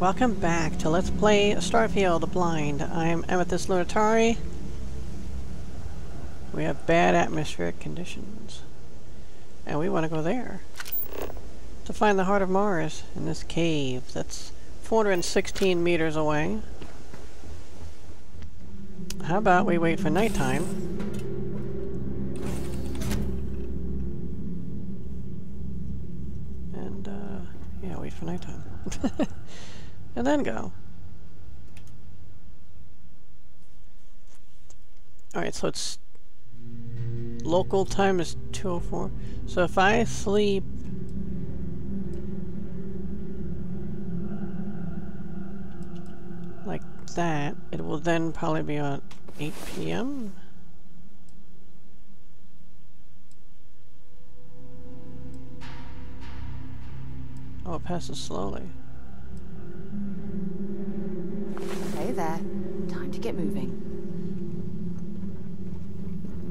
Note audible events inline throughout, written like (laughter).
Welcome back to Let's Play Starfield Blind. I'm Amethyst Lunitari. We have bad atmospheric conditions. And we want to go there. To find the heart of Mars in this cave that's 416 meters away. How about we wait for nighttime? And, uh, yeah, wait for nighttime. and then go. Alright, so it's local time is 204. So if I sleep like that, it will then probably be on 8 p.m. Oh, it passes slowly. Hey there. Time to get moving.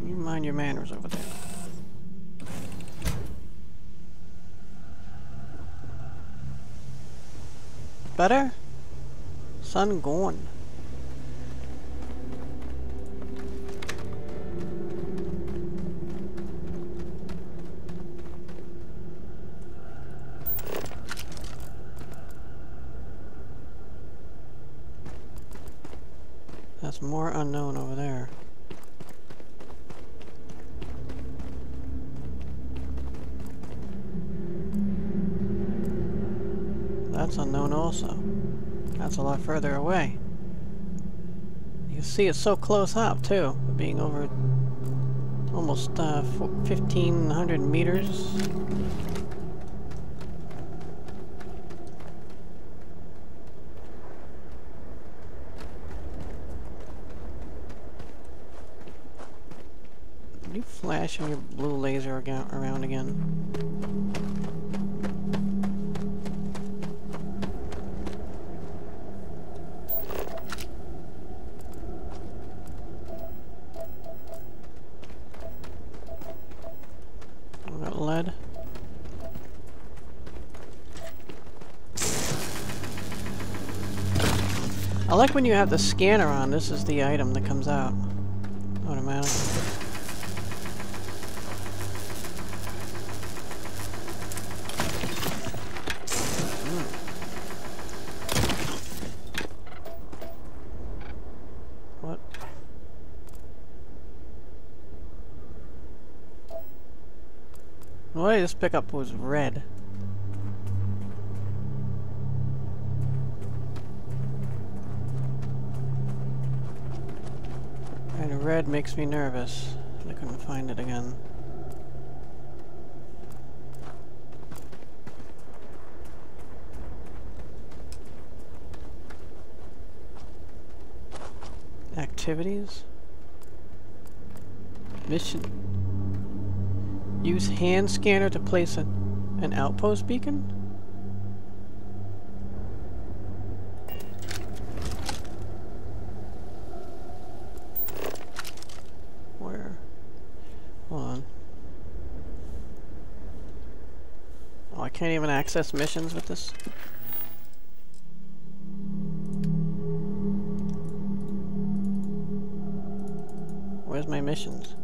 You mind your manners over there. Better? Sun gone. Away. You see it's so close up too, being over almost uh, 1500 meters. You flashing your blue laser around again? Lead. I like when you have the scanner on, this is the item that comes out automatically. What? What did I just pick up was red. And red makes me nervous. I couldn't find it again. Activities? Mission. Use hand scanner to place a, an outpost beacon? Where? Hold on. Oh, I can't even access missions with this? Where's my missions?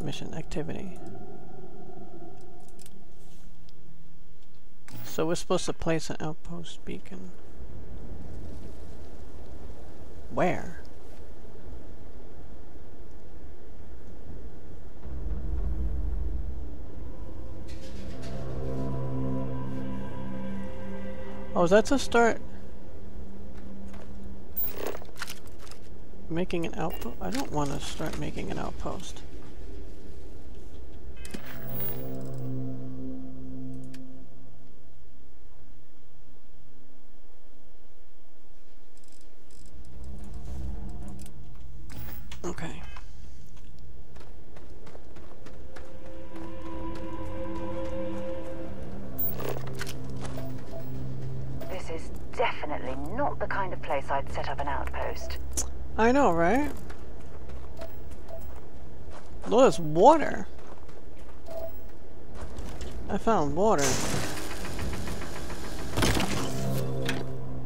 Mission, activity. So we're supposed to place an outpost beacon. Where? Oh, is that to start making an outpost? I don't want to start making an outpost. Right? Look, there's water. I found water.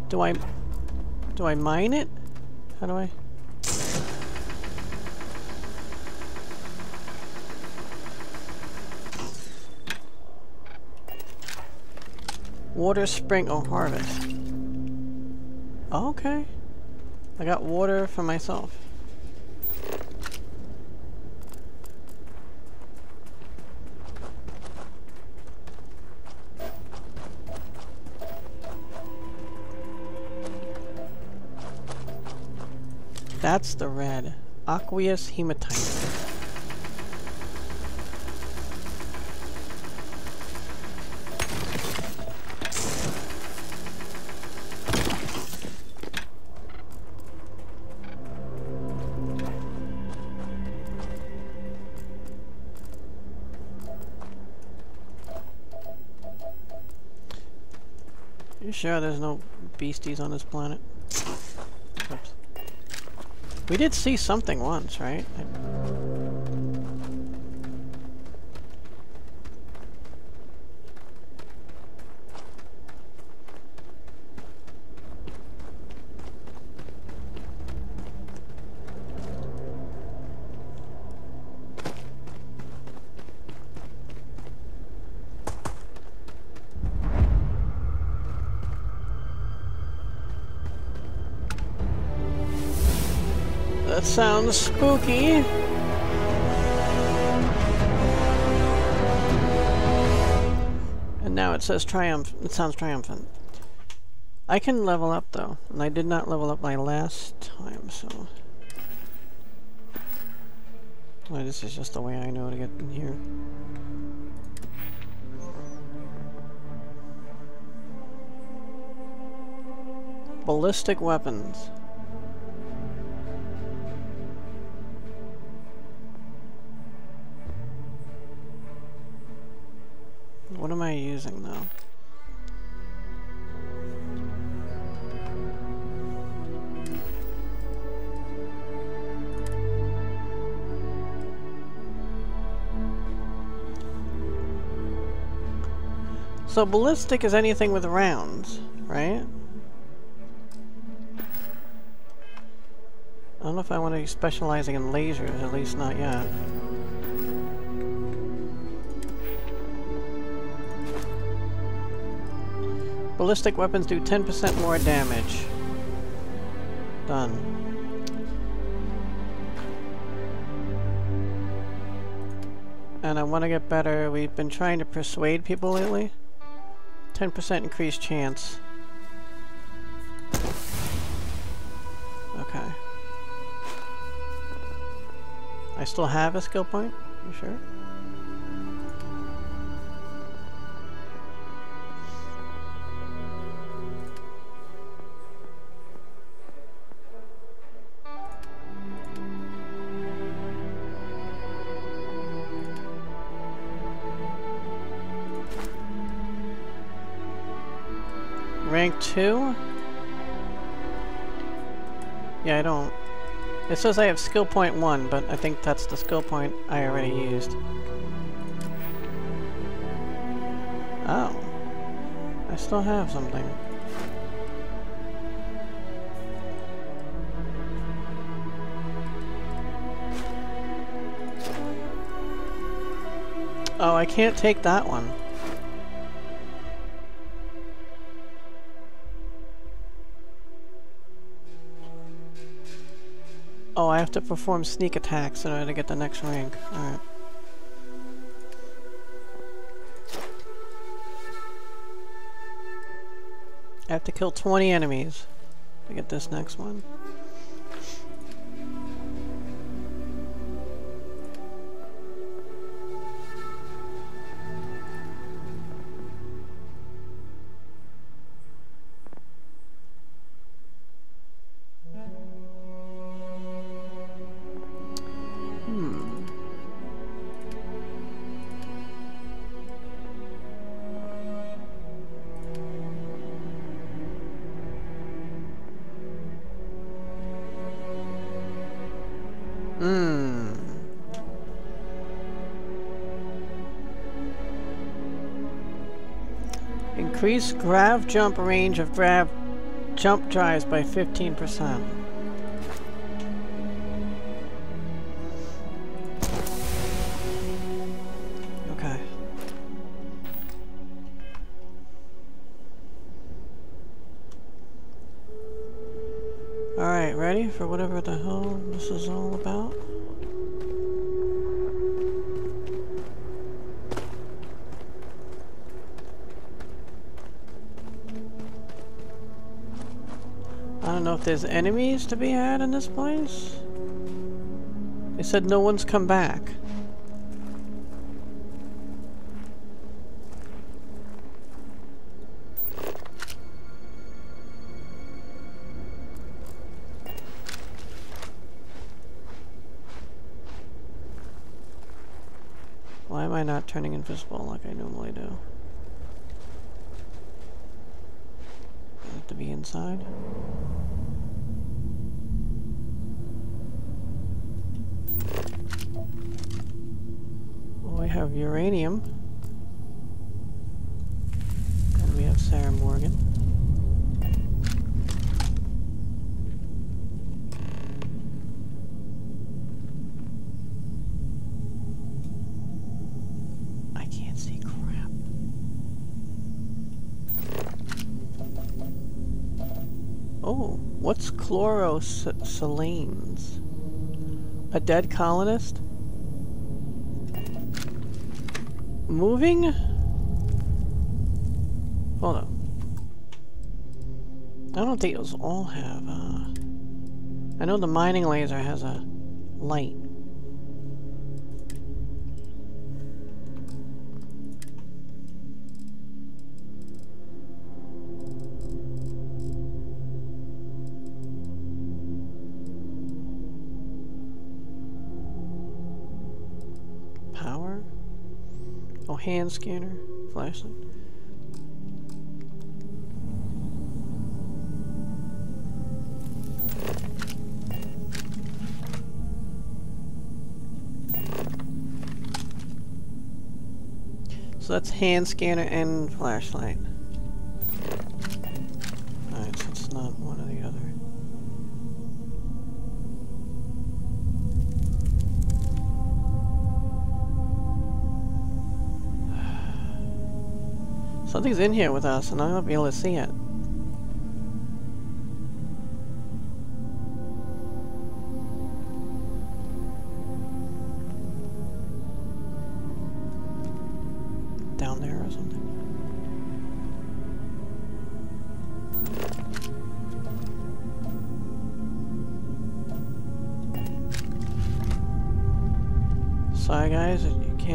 Do I... Do I mine it? How do I... Water spring... Oh, harvest. Okay. I got water for myself. That's the red. Aqueous hematite. Sure there's no beasties on this planet? Oops. We did see something once, right? I- That sounds spooky. And now it says triumph. It sounds triumphant. I can level up though, and I did not level up my last time, so. Well, this is just the way I know to get in here. Ballistic weapons. So ballistic is anything with rounds, right? I don't know if I want to be specializing in lasers, at least not yet. Ballistic weapons do 10% more damage. Done. And I want to get better. We've been trying to persuade people lately. 10% increased chance. Okay. I still have a skill point? You sure? Rank 2? Yeah, I don't. It says I have skill point 1, but I think that's the skill point I already used. Oh. I still have something. Oh, I can't take that one. Oh, I have to perform sneak attacks in order to get the next rank. Alright. I have to kill 20 enemies to get this next one. Increase grav jump range of grav jump drives by 15%. Okay. Alright, ready for whatever the hell this is all there's enemies to be had in this place. They said no one's come back. Why am I not turning invisible like I normally do? Have to be inside? Well, we have uranium. And we have I can't see crap. Oh, what's chlorosilanes? A dead colonist? Moving? Hold on. I don't think those all have, uh... I know the mining laser has a light. Power? Oh, hand scanner, flashlight. So that's hand scanner and flashlight. Alright, so it's not one or the other. (sighs) Something's in here with us, and I'm not be able to see it.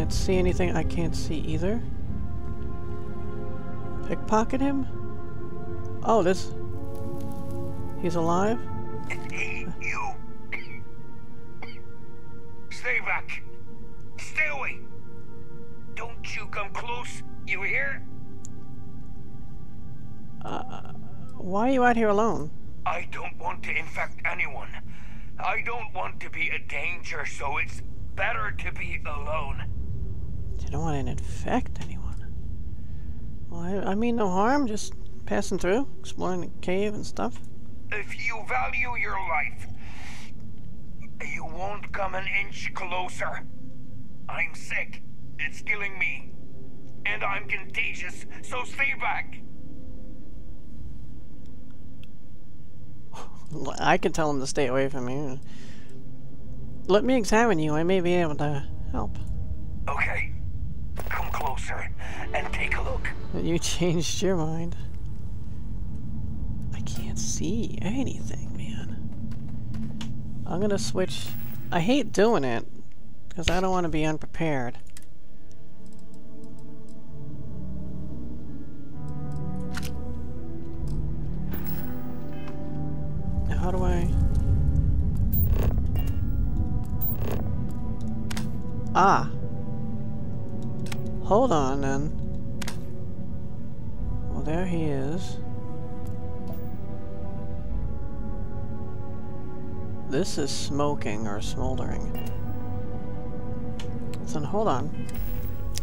Can't see anything. I can't see either. Pickpocket him? Oh, this... He's alive? You! Stay back! Stay away! Don't you come close, you hear? Uh, why are you out here alone? I don't want to infect anyone. I don't want to be a danger, so it's better to be alone. You don't want to infect anyone. Well, I, I mean no harm, just passing through, exploring the cave and stuff. If you value your life, you won't come an inch closer. I'm sick. It's killing me. And I'm contagious, so stay back. (laughs) I can tell him to stay away from you. Let me examine you. I may be able to help. Okay. Come closer and take a look. You changed your mind. I can't see anything, man. I'm gonna switch. I hate doing it because I don't want to be unprepared. How do I? Ah. Hold on, then. Well, there he is. This is smoking or smoldering. So hold on.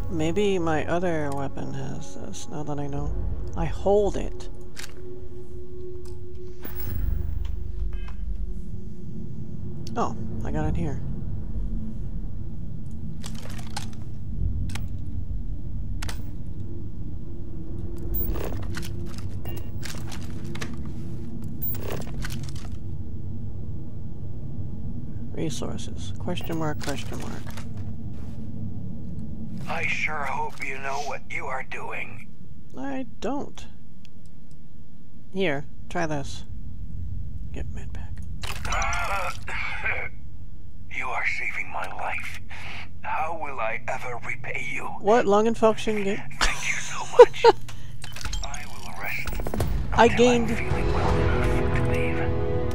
Maybe my other weapon has this, now that I know. I hold it. Oh, I got it here. Resources. Question mark, question mark. I sure hope you know what you are doing. I don't. Here, try this. Get med pack. (laughs) you are saving my life. How will I ever repay you? What? Ga Thank you so much. (laughs) I will rest. I gained.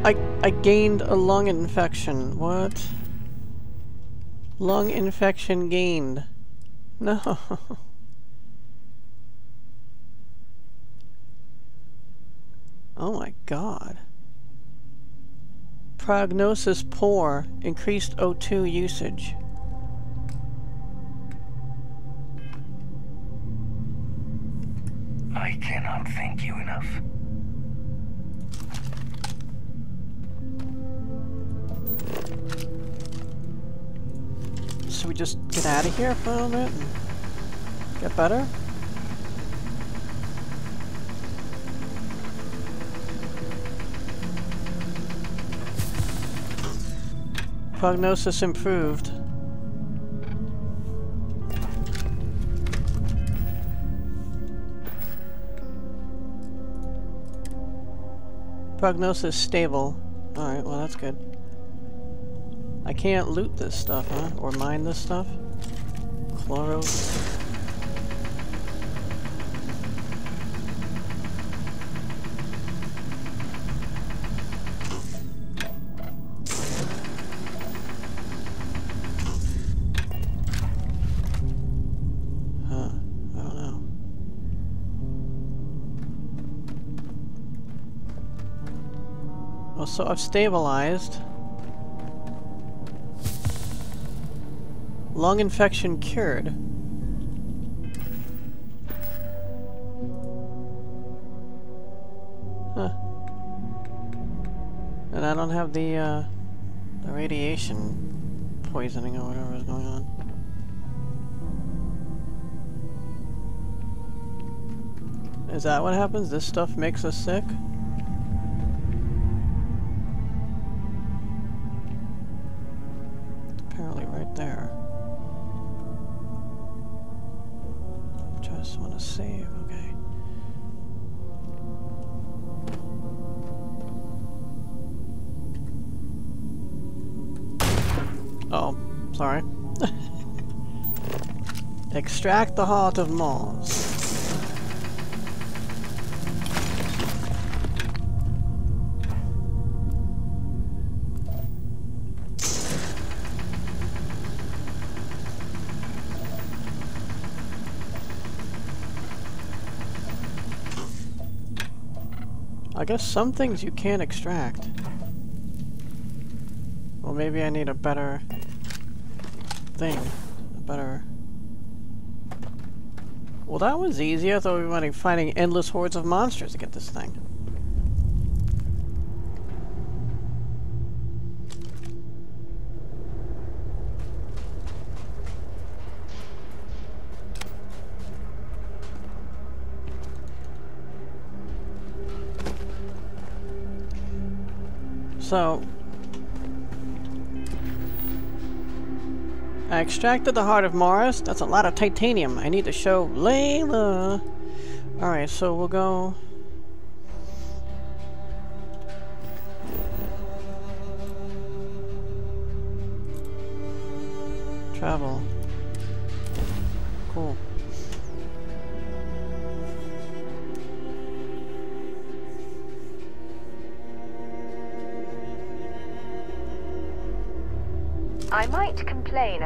I I gained a lung infection. What? Lung infection gained. No. (laughs) Oh my god. Prognosis poor. Increased O2 usage. We just get out of here for a minute and get better? Prognosis improved. Prognosis stable. Alright, well that's good. I can't loot this stuff, huh? Or mine this stuff? Chloro... Huh. I don't know. Well, so I've stabilized. Lung infection cured. Huh. And I don't have the, uh, the radiation poisoning or whatever is going on. Is that what happens? This stuff makes us sick? Extract the heart of Mars. I guess some things you can't extract. Well, maybe I need a better thing. A better... Well, that was easy. I thought we were fighting endless hordes of monsters to get this thing. So... I extracted the heart of Mars. That's a lot of titanium. I need to show Layla. Alright, so we'll go...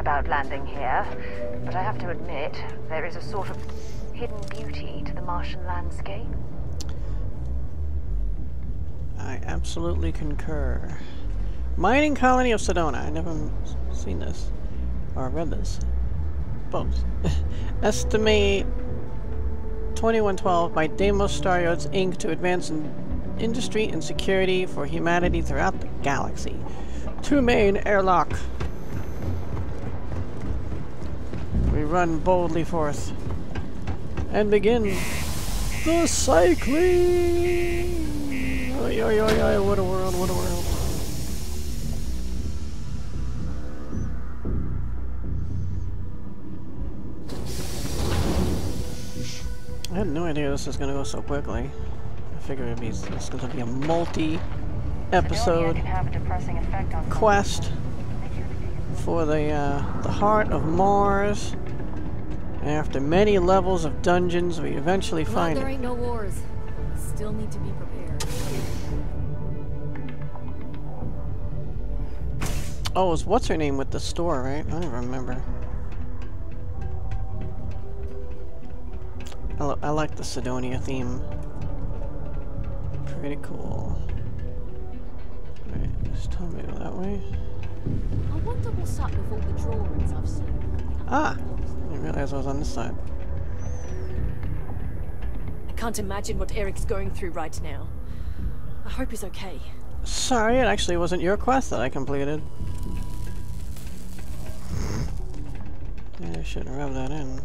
about landing here, but I have to admit, there is a sort of hidden beauty to the Martian landscape. I absolutely concur. Mining colony of Cydonia. I never seen this. Or read this. Both. (laughs) Estimate 2112 by Deimos Staryards Inc. to advance in industry and security for humanity throughout the galaxy. Two main airlock. We run boldly forth and begin the cycling. What a world, what a world. I had no idea this was gonna go so quickly. I figured it'd be it's gonna be a multi episode can have a depressing effect on quest for the uh, the heart of Mars. After many levels of dungeons, we eventually Glad find there it. ain't no wars. Still need to be prepared. Oh, it's what's her name with the store, right? I don't even remember. I, I like the Cydonia theme. Pretty cool. Right, just tell me that way. I wonder what's up with all the drawings I've seen. Ah! I didn't realize I was on this side. I can't imagine what Eric's going through right now. I hope he's okay. Sorry, it actually wasn't your quest that I completed. Yeah, I shouldn't rub that in.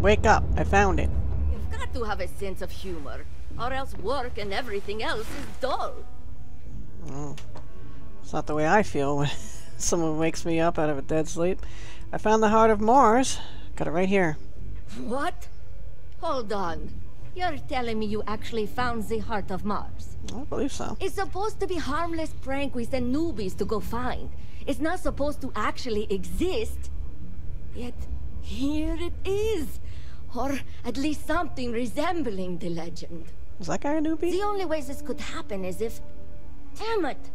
Wake up! I found it. You've got to have a sense of humor, or else work and everything else is dull. It's not the way I feel when (laughs) someone wakes me up out of a dead sleep. I found the heart of Mars. Got it right here. What? Hold on. You're telling me you actually found the heart of Mars? I believe so. It's supposed to be harmless prank we send newbies to go find. It's not supposed to actually exist. Yet, here it is. Or at least something resembling the legend. Is that guy a newbie? The only way this could happen is if... Damn it!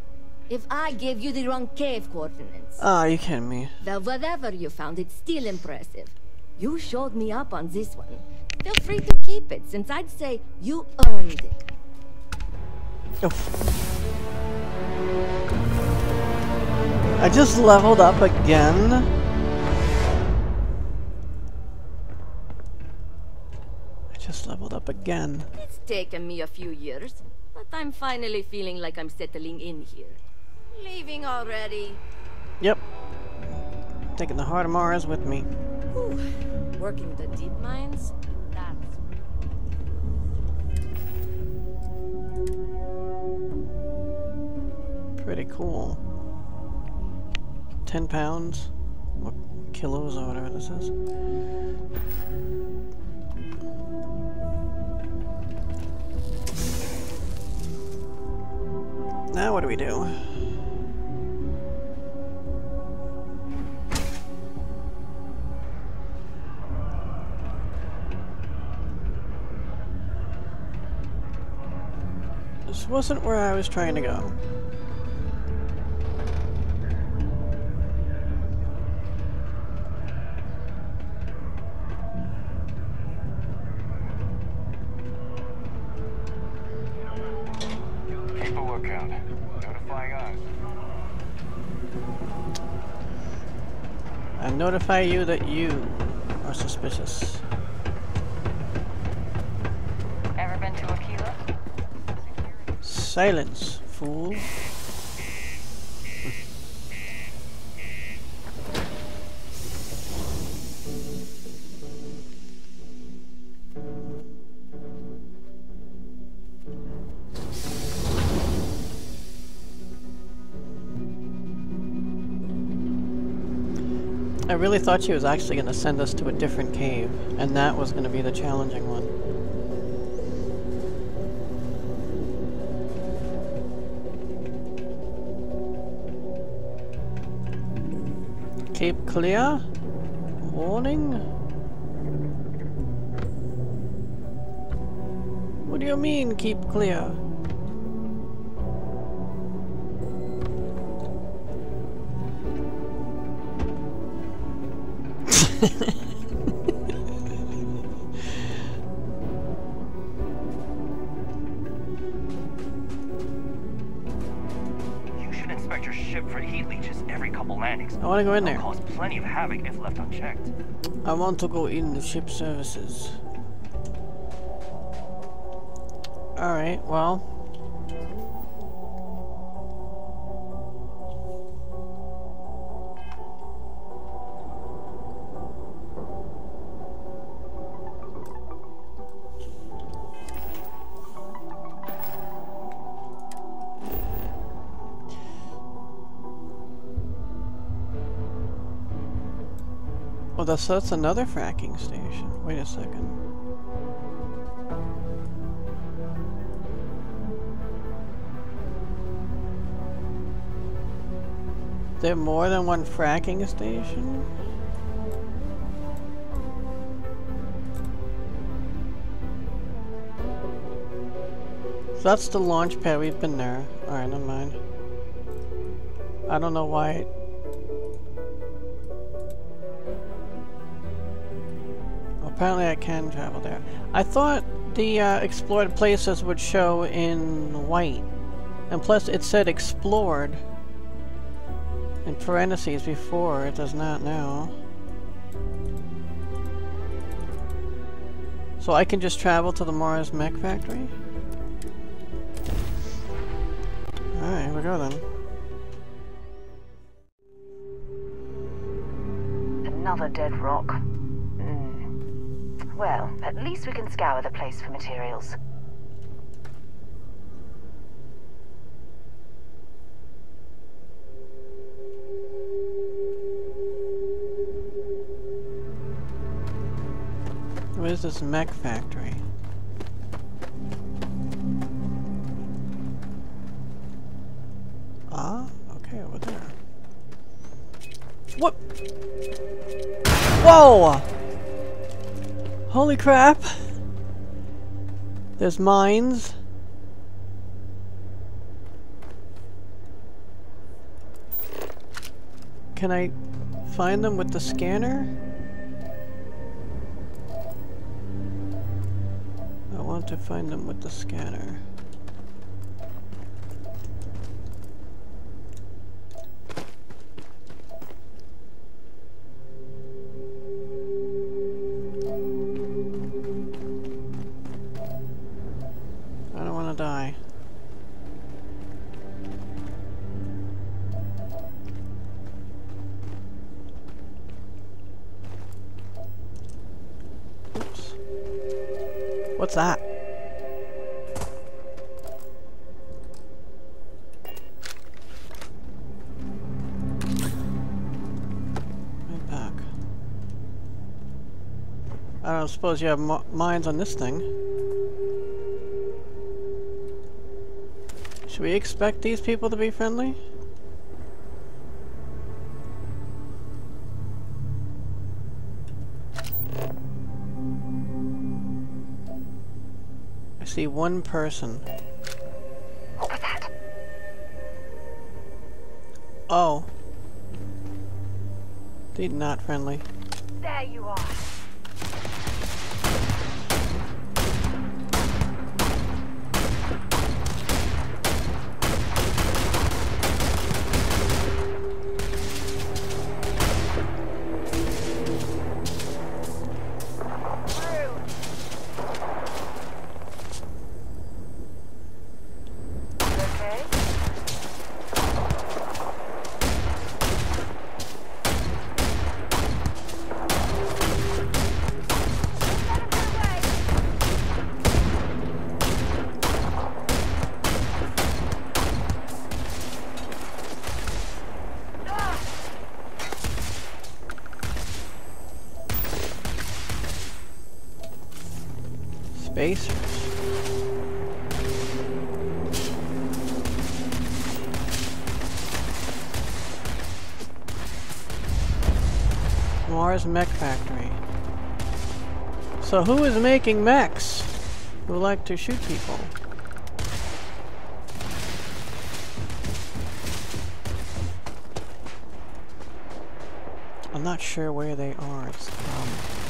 If I gave you the wrong cave coordinates. Oh, you kidding me? Well, whatever you found, it's still impressive. You showed me up on this one. Feel free to keep it, since I'd say you earned it. Oh. I just leveled up again. Just leveled up again. It's taken me a few years, but I'm finally feeling like I'm settling in here. Leaving already? Yep. Taking the heart of Mars with me. Working the deep mines? That's... Pretty cool. 10 pounds. What kilos or whatever this is. Now what do we do? This wasn't where I was trying to go. Notify you that you are suspicious. Ever been to Akila? Silence, fool. Really thought she was actually going to send us to a different cave, and that was going to be the challenging one. Cape clear? Warning? What do you mean, keep clear? You should inspect your ship for heat leeches every couple landings. I want to go in They'll there. cause plenty of havoc if left unchecked. I want to go in the ship services. Alright, well. Oh, that's, that's another fracking station. Wait a second. there more than one fracking station? So that's the launch pad, we've been there. Alright, never mind. I don't know why Apparently I can travel there. I thought the uh, explored places would show in white. And plus it said explored in parentheses before, it does not now. So I can just travel to the Mars mech factory? Alright, here we go then. Another dead rock. Well, at least we can scour the place for materials. Where's this mech factory? Ah, okay, over there. What? Whoa! Holy crap! There's mines. Can I find them with the scanner? I want to find them with the scanner. What's that? Right back. Uh, I don't suppose you have mines on this thing. Should we expect these people to be friendly? One person. What was that? Oh. They're not friendly. There you are. Mars Mech Factory. So who is making mechs who like to shoot people? I'm not sure where they are. It's problem.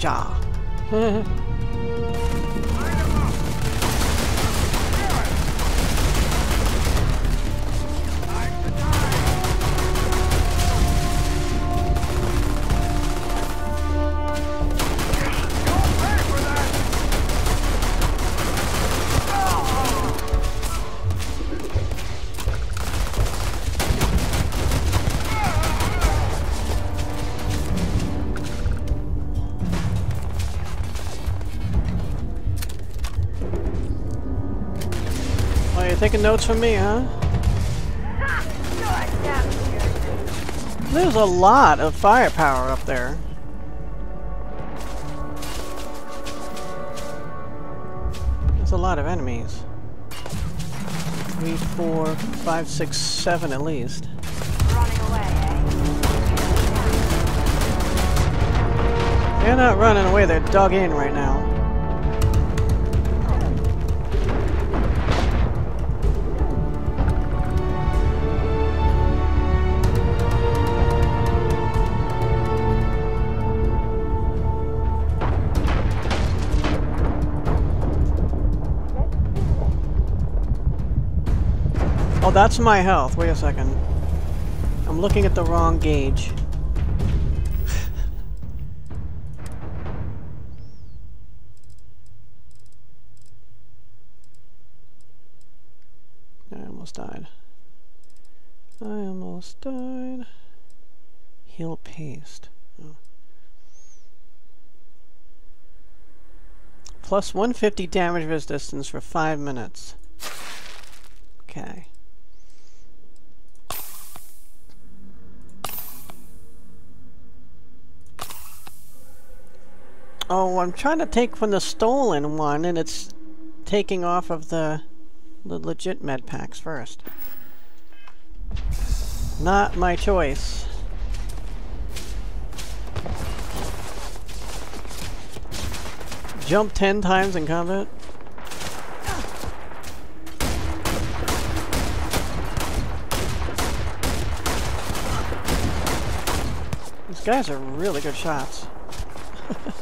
Danger. (laughs) taking notes from me, huh? There's a lot of firepower up there. There's a lot of enemies. Three, four, five, six, seven at least. They're not running away, they're dug in right now. Oh, that's my health. Wait a second. I'm looking at the wrong gauge. I almost died. I almost died. Heal paste. Oh. Plus 150 damage resistance for 5 minutes. Okay. Oh, I'm trying to take from the stolen one, and it's taking off of the, the legit med packs first. Not my choice. Jump 10 times in combat? These guys are really good shots. (laughs)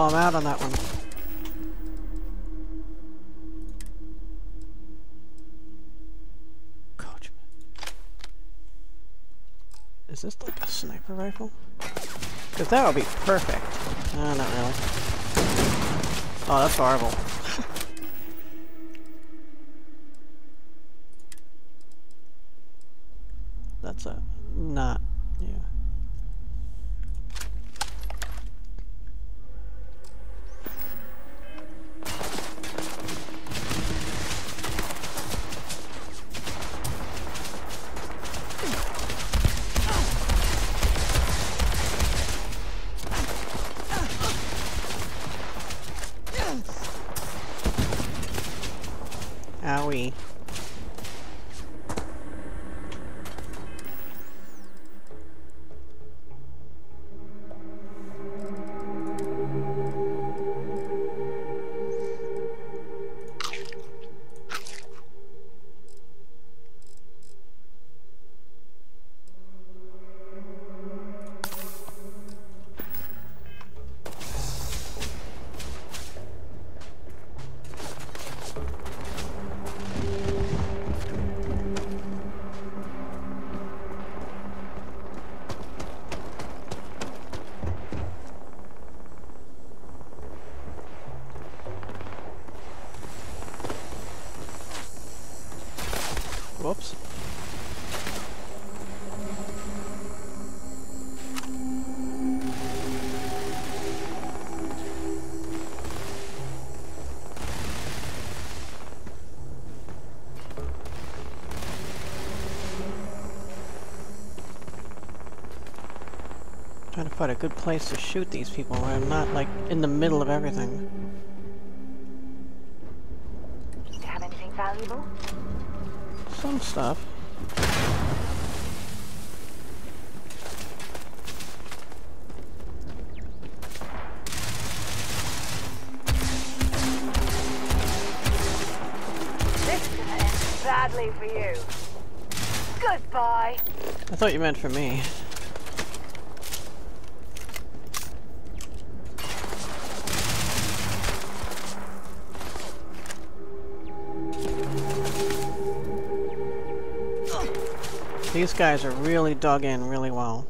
I'm out on that one. Coachman. Is this like a sniper rifle? Because that would be perfect. Uh, not really. Oh, that's horrible. Find a good place to shoot these people where I'm not like in the middle of everything. Do you have anything valuable? Some stuff. This is gonna end badly for you. Goodbye. I thought you meant for me. These guys are really dug in really well.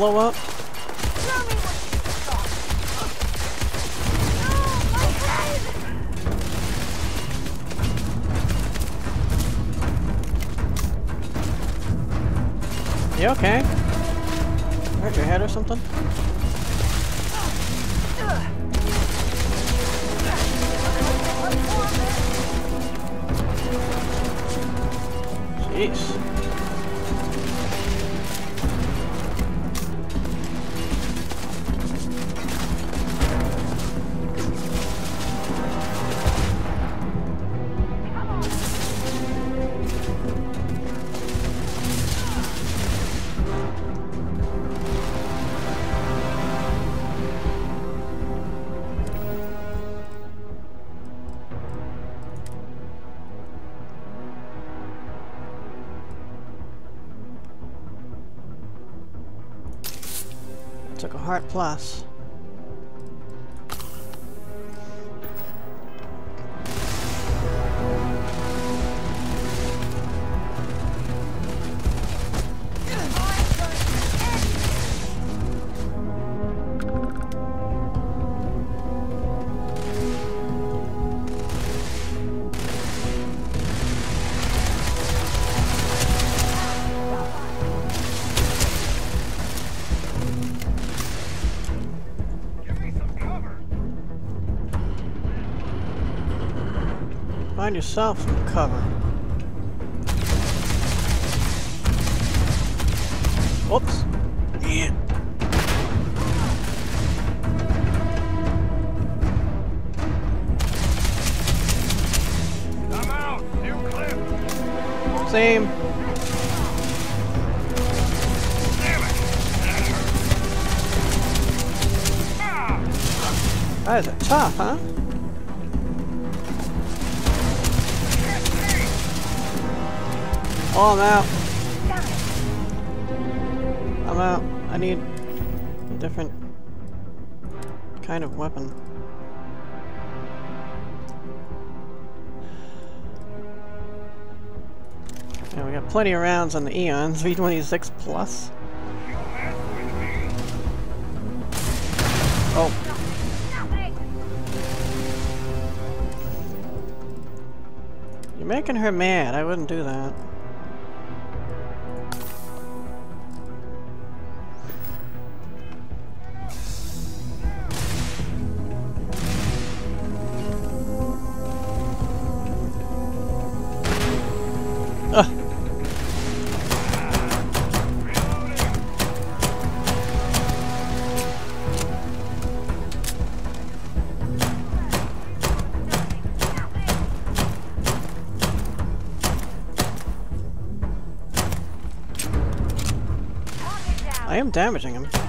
Blow up? Heart plus. Find yourself some cover. Oops. Yeah. I'm out. New clip. Same. That is tough, huh? Oh, I'm out. I'm out. I need a different kind of weapon. Yeah, we got plenty of rounds on the Eons, (laughs) V26 plus. Oh. You're making her mad. I wouldn't do that. Am damaging him.